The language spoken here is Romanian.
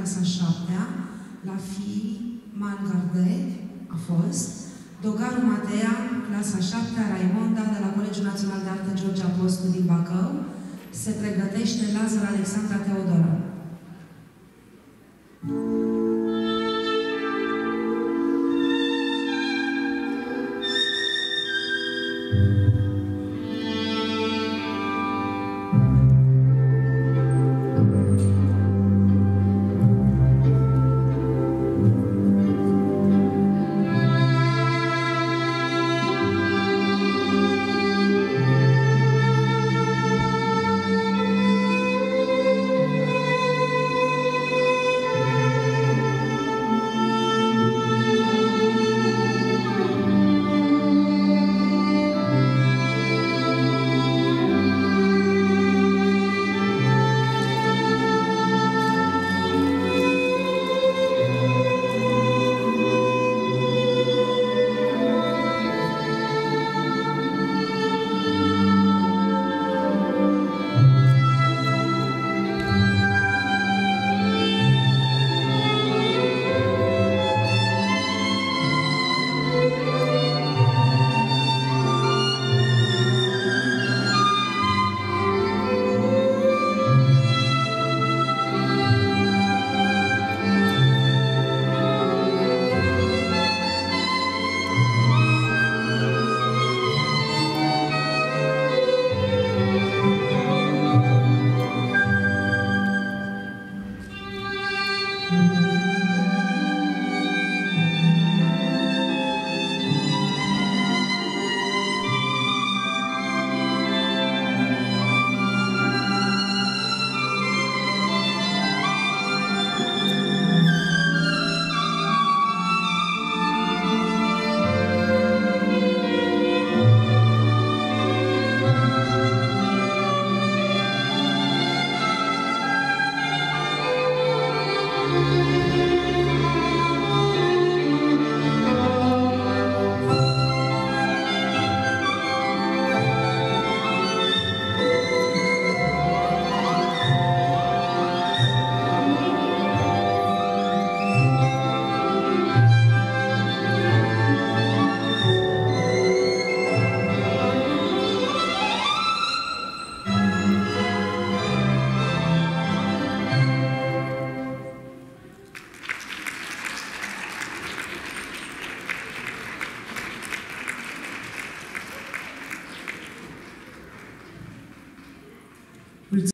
clasa 7 la fi Mangardei, a fost, Dogaru Matea, clasa 7-a, Raimonda, de la Colegiul Național de Artă George Apostol din Bacău, se pregătește Lazar Alexandra Teodora. Thank.